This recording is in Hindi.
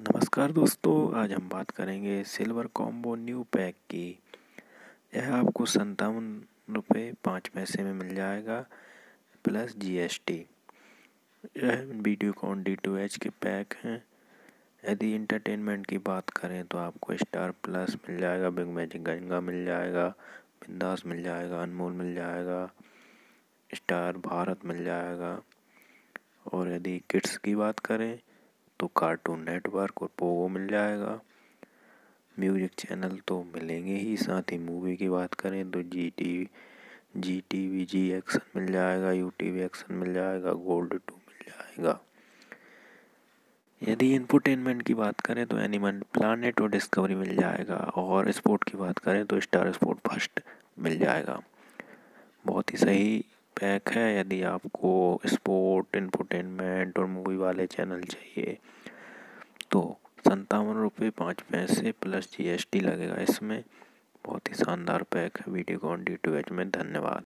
नमस्कार दोस्तों, आज हम बात करेंगे सिल्वर कॉम्बो न्यू पैक की। यह आपको संतावन रुपये पाँच पैसे में मिल जाएगा, प्लस जीएसटी यह video cone D to H के पैक हैं। यदि इंटरटेनमेंट की बात करें तो आपको स्टार प्लस मिल जाएगा बिग मैजिक गंगा मिल जाएगा बिंदास मिल जाएगा, अनमोल मिल जाएगा स्टार भारत मिल जाएगा। और यदि किड्स की बात करें तो कार्टून नेटवर्क और पोगो मिल जाएगा। म्यूज़िक चैनल तो मिलेंगे ही, साथ ही मूवी की बात करें तो Zee T Zee T V Zee action मिल जाएगा यू टी वी एक्शन मिल जाएगा गोल्ड टू मिल जाएगा। यदि इंफोटेनमेंट की बात करें तो एनिमल प्लानेट और डिस्कवरी मिल जाएगा और स्पोर्ट की बात करें तो स्टार स्पोर्ट फ़र्स्ट मिल जाएगा। बहुत ही सही पैक है, यदि आपको स्पोर्ट इंफोटेनमेंट और मूवी वाले चैनल चाहिए तो संतावन रुपये पाँच पैसे प्लस जीएसटी लगेगा। इसमें बहुत ही शानदार पैक है video cone D to H में। धन्यवाद।